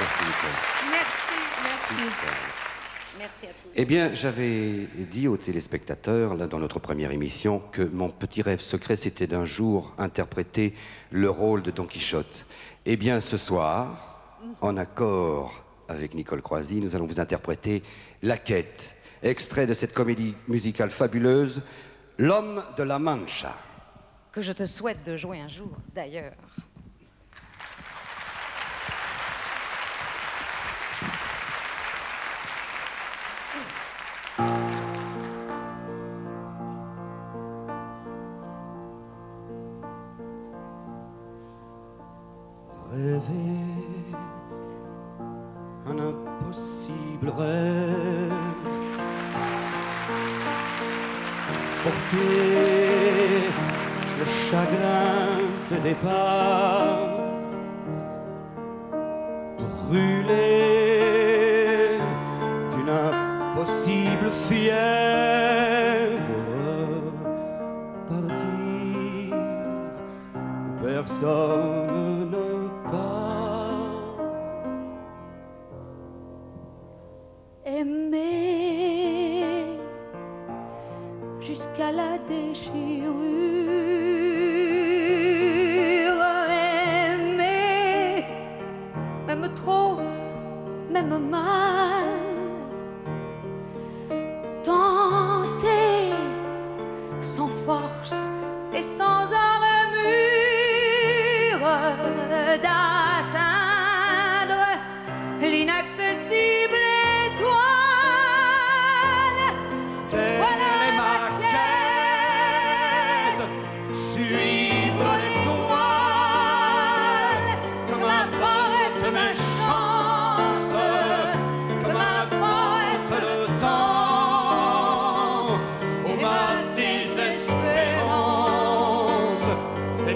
Merci, Nicole. Merci, merci. Super. Merci à tous. Eh bien, j'avais dit aux téléspectateurs, là, dans notre première émission, que mon petit rêve secret, c'était d'un jour interpréter le rôle de Don Quichotte. Eh bien, ce soir, en accord avec Nicole Croisy, nous allons vous interpréter La Quête, extrait de cette comédie musicale fabuleuse, L'homme de la Mancha. Que je te souhaite de jouer un jour, d'ailleurs. Rêver un impossible rêve. Porter le chagrin de départ. Brûler d'une impossible fièvre. Partir personne jusqu'à la déchirure, aimer même trop, même mal, tenter sans force et sans armure d'atteindre l'inaccessible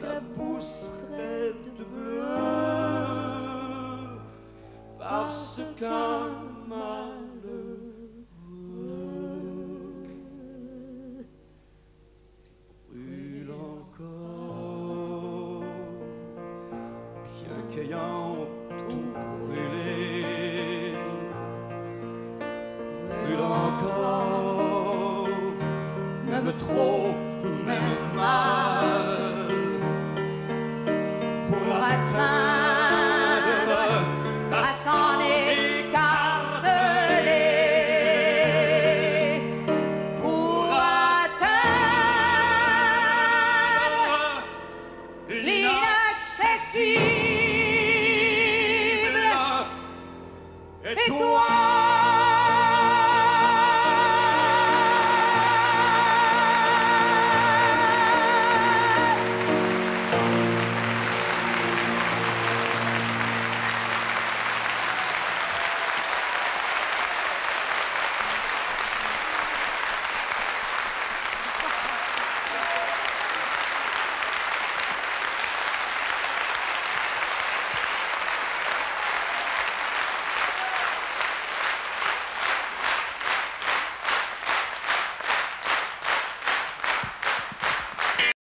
de bleu parce qu'un malheureux brûle encore, bien qu'ayant tout brûlé, brûle encore, même trop, Feito